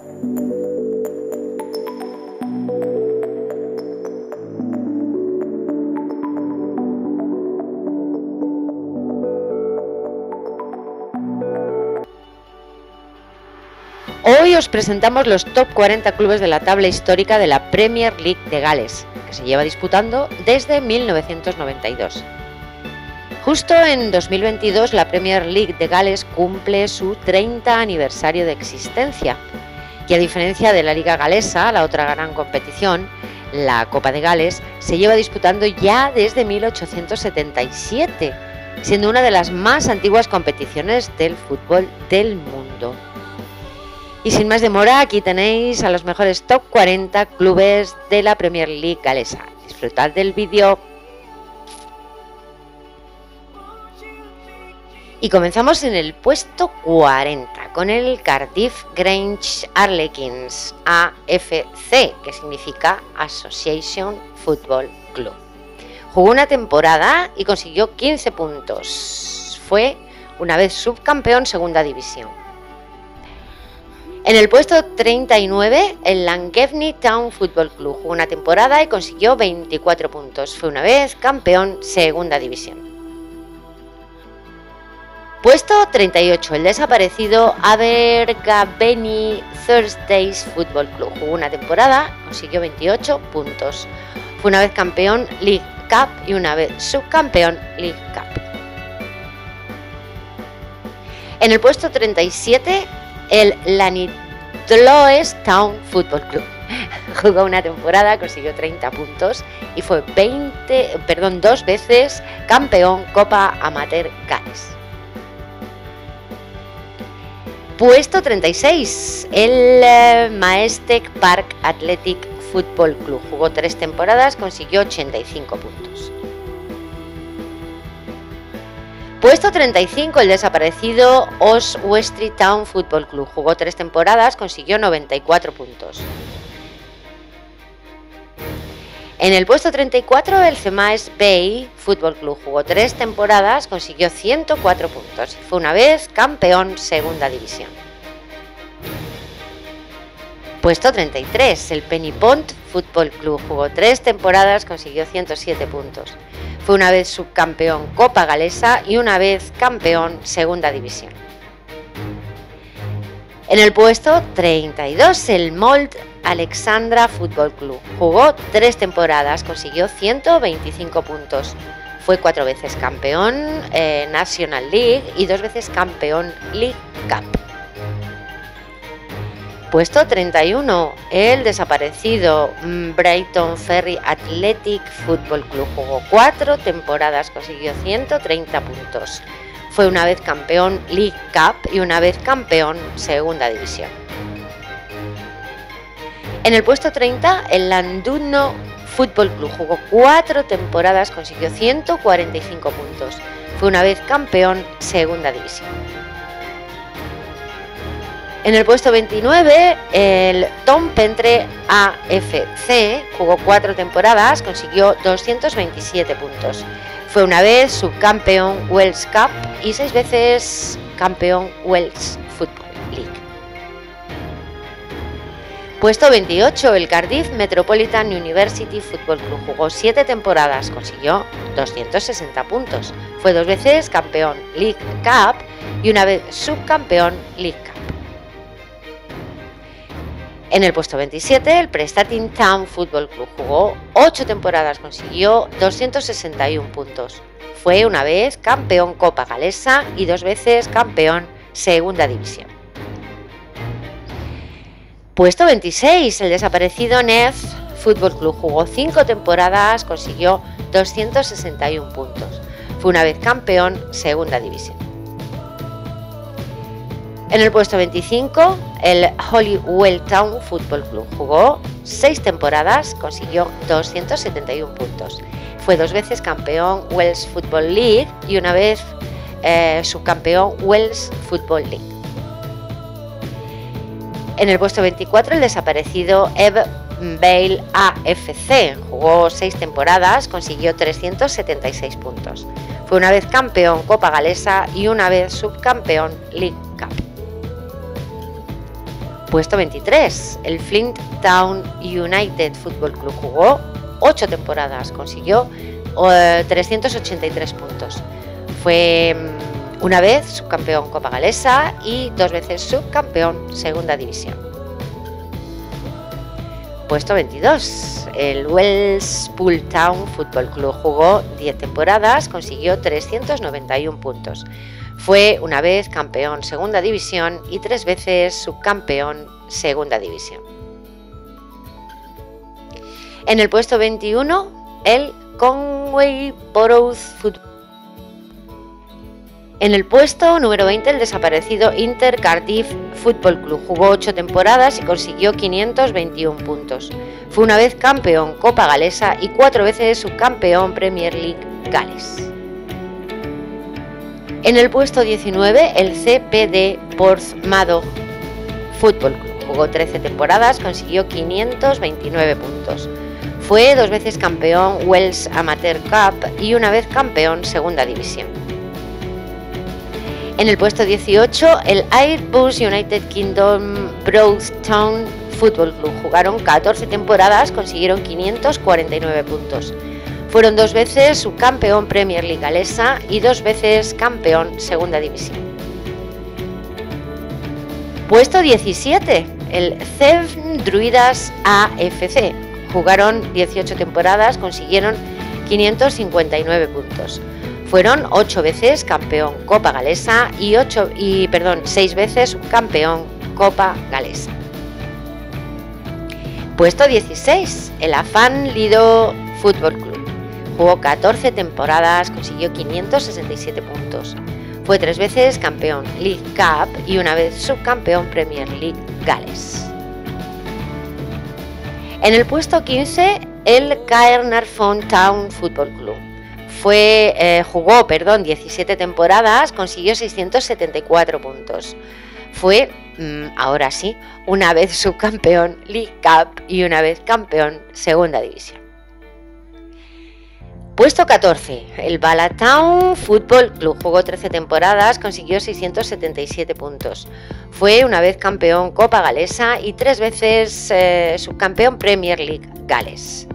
Hoy os presentamos los top 40 clubes de la tabla histórica de la Premier League de Gales, que se lleva disputando desde 1992. Justo en 2022 la Premier League de Gales cumple su 30 aniversario de existencia y a diferencia de la Liga Galesa, la otra gran competición, la Copa de Gales se lleva disputando ya desde 1877, siendo una de las más antiguas competiciones del fútbol del mundo. Y sin más demora, aquí tenéis a los mejores top 40 clubes de la Premier League galesa. Disfrutad del vídeo. Y comenzamos en el puesto 40 con el Cardiff Grange Arlequins, AFC, que significa Association Football Club. Jugó una temporada y consiguió 15 puntos. Fue una vez subcampeón segunda división. En el puesto 39, el Langevny Town Football Club jugó una temporada y consiguió 24 puntos. Fue una vez campeón segunda división. Puesto 38, el desaparecido Abergavenny Thursdays Football Club. Jugó una temporada, consiguió 28 puntos. Fue una vez campeón League Cup y una vez subcampeón League Cup. En el puesto 37, el Lanidloes Town Football Club. Jugó una temporada, consiguió 30 puntos y fue 20, perdón, dos veces campeón Copa Amateur Gales. Puesto 36, el eh, Maestec Park Athletic Football Club. Jugó tres temporadas, consiguió 85 puntos. Puesto 35, el desaparecido Oswestry Town Football Club. Jugó tres temporadas, consiguió 94 puntos. En el puesto 34, el Femaes Bay Football Club jugó tres temporadas, consiguió 104 puntos y fue una vez campeón segunda división. Puesto 33, el Penny Pont Football Club jugó tres temporadas, consiguió 107 puntos. Fue una vez subcampeón Copa Galesa y una vez campeón Segunda División. En el puesto 32, el Mold Alexandra Football Club. Jugó tres temporadas, consiguió 125 puntos. Fue cuatro veces campeón eh, National League y dos veces campeón League Cup. Puesto 31, el desaparecido mm, Brighton Ferry Athletic Football Club jugó cuatro temporadas, consiguió 130 puntos. Fue una vez campeón League Cup y una vez campeón Segunda División. En el puesto 30, el Landuno Football Club jugó cuatro temporadas, consiguió 145 puntos. Fue una vez campeón Segunda División. En el puesto 29, el Tom Pentre AFC jugó cuatro temporadas, consiguió 227 puntos. Fue una vez subcampeón Wells Cup y seis veces campeón Wells Puesto 28, el Cardiff Metropolitan University Football Club jugó siete temporadas, consiguió 260 puntos. Fue dos veces campeón League Cup y una vez subcampeón League Cup. En el puesto 27, el Prestating Town Football Club jugó 8 temporadas, consiguió 261 puntos. Fue una vez campeón Copa Galesa y dos veces campeón Segunda División. Puesto 26, el desaparecido Nef Football Club jugó 5 temporadas, consiguió 261 puntos. Fue una vez campeón Segunda División. En el puesto 25, el Hollywell Town Football Club jugó seis temporadas, consiguió 271 puntos. Fue dos veces campeón Wells Football League y una vez eh, subcampeón Wells Football League. En el puesto 24, el desaparecido Eve Bale AFC jugó seis temporadas, consiguió 376 puntos. Fue una vez campeón Copa Galesa y una vez subcampeón League Cup. Puesto 23, el Flint Town United Football Club jugó 8 temporadas, consiguió 383 eh, puntos. Fue mm, una vez subcampeón Copa Galesa y dos veces subcampeón Segunda División. Puesto 22. El Wellspool Town Football Club jugó 10 temporadas, consiguió 391 puntos. Fue una vez campeón Segunda División y tres veces subcampeón Segunda División. En el puesto 21, el Conway Borough Football en el puesto número 20 el desaparecido Inter Cardiff Football Club jugó 8 temporadas y consiguió 521 puntos. Fue una vez campeón Copa Galesa y cuatro veces subcampeón Premier League Gales. En el puesto 19 el CPD Portsmouth Football Club jugó 13 temporadas, consiguió 529 puntos. Fue dos veces campeón Wells Amateur Cup y una vez campeón Segunda División. En el puesto 18, el Airbus United Kingdom Broadtown Football Club. Jugaron 14 temporadas, consiguieron 549 puntos. Fueron dos veces subcampeón Premier League galesa y dos veces campeón Segunda División. Puesto 17, el CEV Druidas AFC. Jugaron 18 temporadas, consiguieron 559 puntos. Fueron ocho veces campeón Copa Galesa y, ocho, y perdón, seis veces campeón Copa Galesa. Puesto 16, el Afan Lido Fútbol Club. Jugó 14 temporadas, consiguió 567 puntos. Fue tres veces campeón League Cup y una vez subcampeón Premier League Gales. En el puesto 15, el Caernarfon Town Football Club fue, eh, jugó perdón, 17 temporadas, consiguió 674 puntos. Fue, mm, ahora sí, una vez subcampeón League Cup y una vez campeón Segunda División. Puesto 14, el Balatown Football Club jugó 13 temporadas, consiguió 677 puntos. Fue una vez campeón Copa Galesa y tres veces eh, subcampeón Premier League Gales.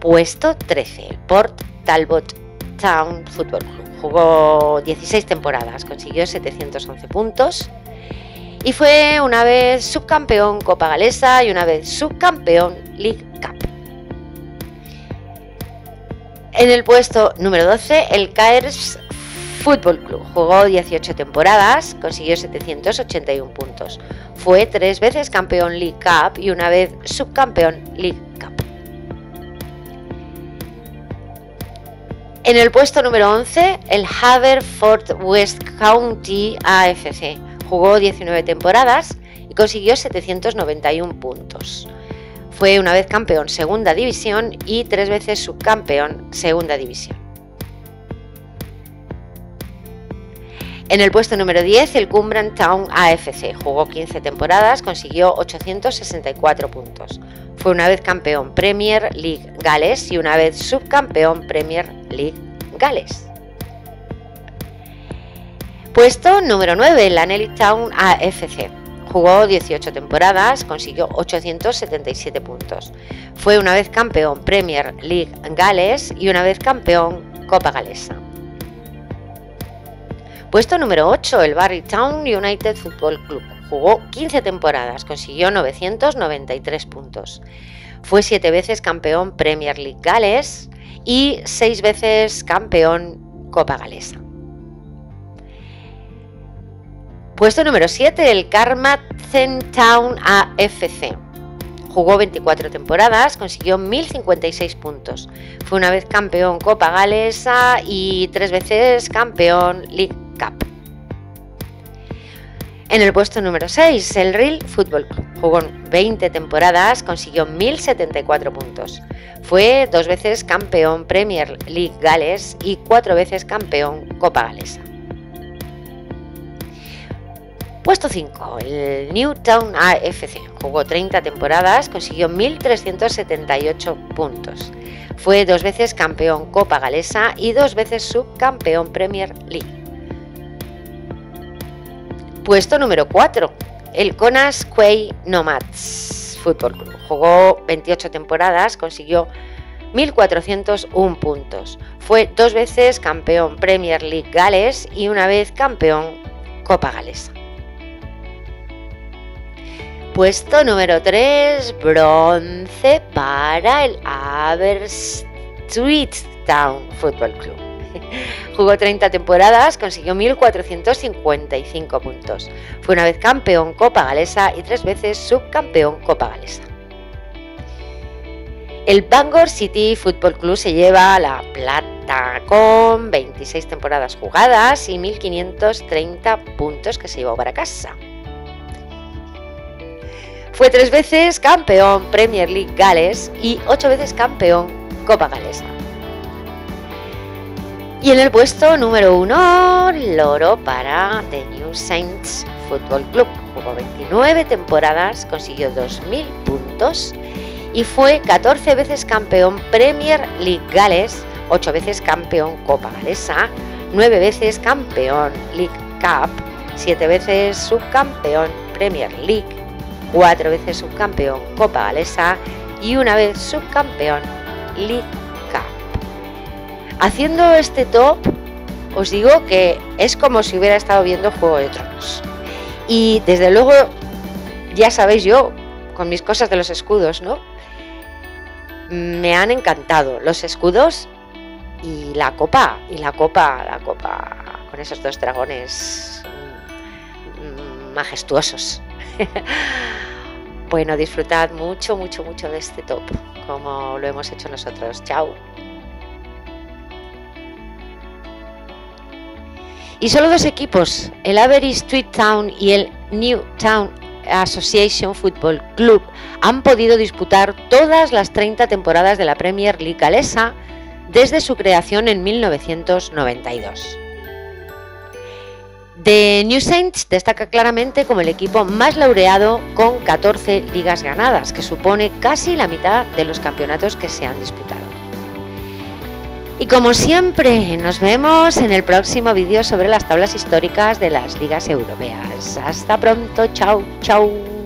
Puesto 13, el Port Talbot Town Football Club. Jugó 16 temporadas, consiguió 711 puntos y fue una vez subcampeón Copa Galesa y una vez subcampeón League Cup. En el puesto número 12, el Caers Football Club. Jugó 18 temporadas, consiguió 781 puntos. Fue tres veces campeón League Cup y una vez subcampeón League En el puesto número 11, el Haverford West County AFC. Jugó 19 temporadas y consiguió 791 puntos. Fue una vez campeón Segunda División y tres veces subcampeón Segunda División. En el puesto número 10, el Cumbran Town AFC. Jugó 15 temporadas, consiguió 864 puntos. Fue una vez campeón Premier League Gales y una vez subcampeón Premier League Gales. Puesto número 9, el Town AFC. Jugó 18 temporadas, consiguió 877 puntos. Fue una vez campeón Premier League Gales y una vez campeón Copa Galesa. Puesto número 8, el Town United Football Club. Jugó 15 temporadas, consiguió 993 puntos. Fue siete veces campeón Premier League Gales y seis veces campeón Copa Galesa. Puesto número 7, el Carmarthen Town AFC. Jugó 24 temporadas, consiguió 1056 puntos. Fue una vez campeón Copa Galesa y tres veces campeón League En el puesto número 6, el Real Football. Jugó 20 temporadas, consiguió 1074 puntos. Fue dos veces campeón Premier League Gales y cuatro veces campeón Copa Galesa. Puesto 5, el Newtown AFC. Jugó 30 temporadas, consiguió 1.378 puntos. Fue dos veces campeón Copa Galesa y dos veces subcampeón Premier League. Puesto número 4, el Conas Quay Nomads Fútbol Club. Jugó 28 temporadas, consiguió 1.401 puntos. Fue dos veces campeón Premier League Gales y una vez campeón Copa Galesa. Puesto número 3, bronce para el Aberystwyth Town Football Club. Jugó 30 temporadas, consiguió 1.455 puntos. Fue una vez campeón Copa Galesa y tres veces subcampeón Copa Galesa. El Bangor City Football Club se lleva la plata con 26 temporadas jugadas y 1.530 puntos que se llevó para casa. Fue tres veces campeón Premier League Gales y ocho veces campeón Copa Galesa. Y en el puesto número uno, loro para The New Saints Football Club. Jugó 29 temporadas, consiguió 2.000 puntos y fue 14 veces campeón Premier League Gales, 8 veces campeón Copa Galesa, 9 veces campeón League Cup, 7 veces subcampeón Premier League cuatro veces subcampeón Copa Galesa y una vez subcampeón League. Haciendo este top, os digo que es como si hubiera estado viendo Juego de Tronos. Y desde luego, ya sabéis yo, con mis cosas de los escudos, ¿no? Me han encantado los escudos y la copa, y la copa, la copa con esos dos dragones mm, majestuosos. bueno, disfrutad mucho, mucho, mucho de este top, como lo hemos hecho nosotros. Chao. Y solo dos equipos, el Aberystwyth Town y el New Town Association Football Club, han podido disputar todas las 30 temporadas de la Premier League galesa desde su creación en 1992. The New Saints destaca claramente como el equipo más laureado con 14 ligas ganadas, que supone casi la mitad de los campeonatos que se han disputado. Y como siempre, nos vemos en el próximo vídeo sobre las tablas históricas de las ligas europeas. Hasta pronto, chao, chao.